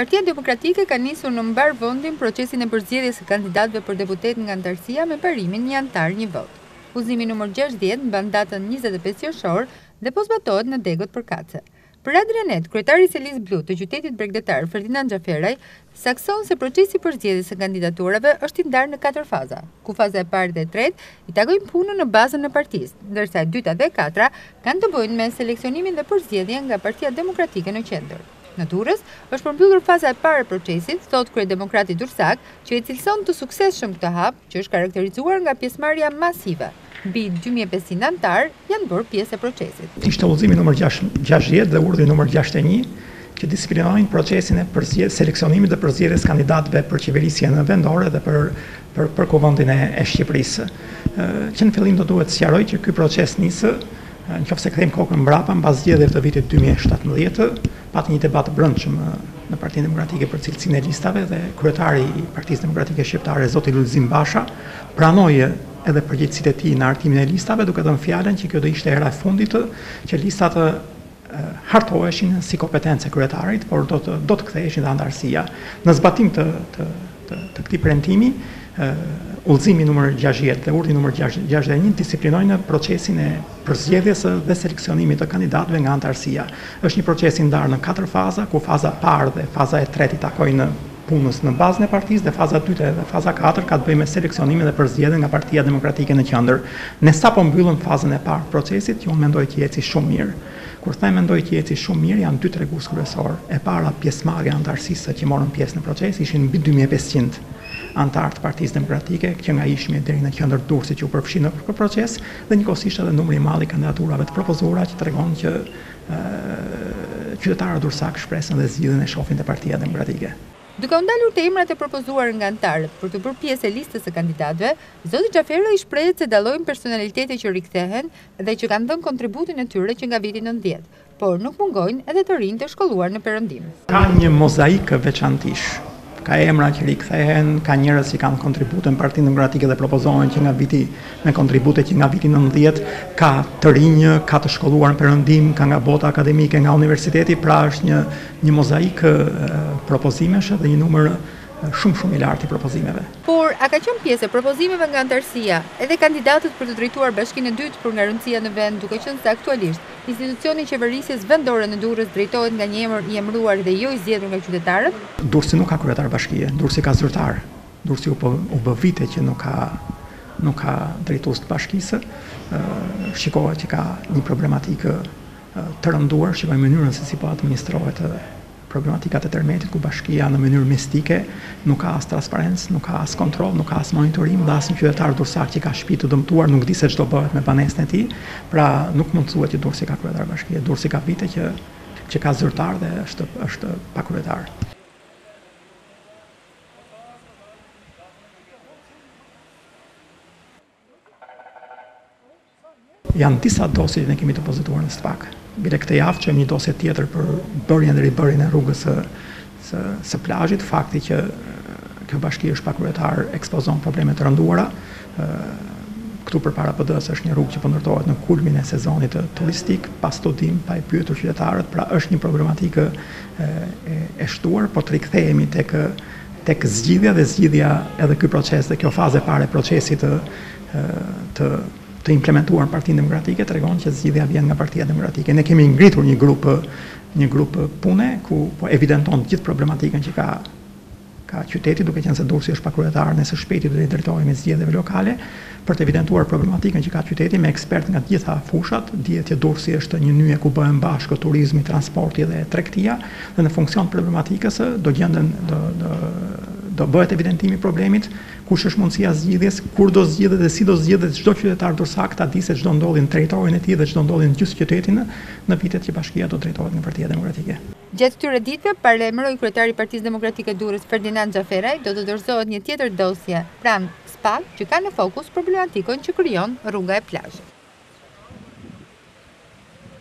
Partia Demokratike ka nisur në mbarë vendin procesin e përzgjedhjes së kandidatëve për deputetë nga anëtarësia me parimin një anëtar një votë. Udhëzimi numër gjashtëdhjetë mban datën njëzet e pesë qershor dhe po zbatohet në degët përkatëse. Për Adrianet, kryetari i selisë blu të qytetit bregdetar Ferdinand Xhaferaj, Saktëson se procesi i përzgjedhjes së kandidaturave është i ndarë në katër faza, ku faza e parë dhe e tretë i takojnë punës në bazën e partisë, ndërsa e dyta dhe e katra kanë të bëjnë me seleksionimin dhe përzgjedhjen nga Partia Demokratike në Qendër. Në Durrës është përmbyllur faza e parë e procesit, thotë kryedemokrati durrsak, që e cilëson të suksesshëm këtë hap, që është karakterizuar nga pjesëmarrja masive. Mbi dy mijë e pesëqind anëtarë janë bërë pjesë e procesit. Ishte udhëzimi numër gjashtëdhjetë dhe urdhri numër gjashtëdhjetë e një që disiplinojnë procesin e seleksionimit dhe përzgjedhjes kandidatëve për qeverisjen vendore dhe për Kuvendin e Shqipërisë. Që në fillim do duhet të sqaroj që ky proces nisi, nëse kthejmë kokën mbrapa, mbas zgjedhjeve të vitit dy mijë e shtatëmbëdhjetë, pati një debat të brendshëm në Partinë Demokratike për cilësinë e listave dhe kryetari i Partisë Demokratike Shqiptare, zoti Lulzim Basha, pranoi edhe përgjegjësitë e tij në hartimin e listave, duke dhënë fjalën që kjo do ishte hera e fundit që listat të hartoheshin si kompetencë e kryetarit, por do të do të ktheheshin te anëtarësia. Në zbatim të të të, të këtij premtimi, udhëzimi numër 60 dhe urdhri numër 61 disiplinojnë procesin e përzgjedhjes dhe seleksionimit të kandidatëve nga anëtarësia. Është një proces i ndarë në katër faza, ku faza e parë dhe faza e tretë i takojnë punës në bazën e partisë dhe faza e dytë dhe faza katër ka të bëjë me seleksionimin dhe përzgjedhjen nga Partia Demokratike në qendër. Ne sapo mbyllëm fazën e parë të procesit që unë mendoj që eci shumë mirë. Kur them mendoj që eci shumë mirë janë dy tregues kryesorë. E para pjesëmarrja e anëtarësisë që morën pjesë në proces ishin mbi dy mijë e pesëqind anëtarë të Partisë Demokratike që nga Ishmi deri në qendër të Durrësit që u përfshinë në proces dhe njëkohësisht edhe numri i madh i kandidaturave të propozuara që tregon që Qytetarët durrsakë shpresën dhe zgjidhjen e shofin te Partia Demokratike. Duke u ndalur te emrat e propozuar nga anëtarët për t'u bërë pjesë e listës së kandidatëve, zoti Xhaferaj shprehet se dallojnë personalitete që rikthehen dhe që kanë dhënë kontributin e tyre që nga viti nëntëdhjetë, por nuk mungojnë edhe të rinj të shkolluar në Perëndim. Ka një mozaik veçantish Ka emra që rikthehen, ka njerëz që kanë kontribute në Partinë Demokratike dhe propozohen që nga viti me kontribute që nga viti nëntëdhjetë, ka të rinj, ka të shkolluar në Perëndim, ka nga bota akademike, nga universiteti, pra është një një mozaik propozimesh dhe një numër shumë shumë i lartë i propozimeve. Por, a ka qenë pjesë e propozimeve nga anëtarësia, edhe kandidatët për të drejtuar bashkinë e dytë për nga rëndësia në vend, duke qenë se aktualisht, Institucioni i qeverisjes vendore në Durrës drejtohet nga një emër i emëruar dhe jo i zgjedhur nga qytetarët. Durrësi nuk ka kryetar bashkie, Durrësi ka zyrtarë. Durrësi u bë vite që nuk ka nuk ka drejtues të bashkisë. Shikohet që ka një problematikë të rënduar, shikojmë mënyrën se si po administrohet Problematikat e tërmetit ku bashkia në mënyrë mistike nuk ka as transparencë, nuk ka as kontroll, nuk ka as monitorim dhe asnjë qytetar durrsak që ka shtëpi të dëmtuar nuk di se ç'do bëhet me banesën e tij. Pra nuk mund të thuhet që Durrësi ka kryetar bashkie. Durrësi ka vite që që ka zyrtarë dhe është është pa kryetar. Janë disa dosje që ne kemi depozituar në SPAK. Bile këtë javë çojmë një dosje tjetër për bërjen dhe ribërjen e rrugës së së, së plazhit, fakti që kjo bashki është pa kryetar ekspozon probleme të rënduara. Këtu përpara PD-së është një rrugë që po ndërtohet në kulmin e sezonit turistik, pa studim, pa i pyetur qytetarët, pra është një problematikë e, e, e shtuar, po të rikthehemi tek Tek zgjidhja dhe zgjidhja edhe ky proces dhe kjo fazë e parë e procesit të të të implementuar në Partinë Demokratike tregon që zgjidhja vjen nga Partia Demokratike. Ne kemi ngritur një grup një grup pune ku po evidenton gjithë problematikën që ka ka qyteti, duke qenë se Durrësi është pa kryetar, ne së shpejti do t'i drejtohemi zgjedhjeve lokale, për të evidentuar problematikën që ka qyteti me ekspertë nga të gjitha fushat, dihet që Durrësi është një nyje ku bëhen bashkë turizmi, transporti dhe tregtia dhe në funksion të problematikës do gjenden do do do bëhet evidentimi i problemit, kush është mundësia e zgjidhjes, kur do zgjidhet dhe si do zgjidhet, çdo qytetar durrsak ta di se ç'do ndodhë në territorin e tij dhe ç'do ndodhë në gjithë qytetin në vitet që bashkia do drejtohet nga Partia Demokratike. Gjatë këtyre ditëve paralajmëroi kryetari i Partisë Demokratike Durrës Ferdinand Xhaferaj do të dorëzohet një tjetër dosje pranë SPAK që ka në fokus problematikën që krijon rruga e plazhit.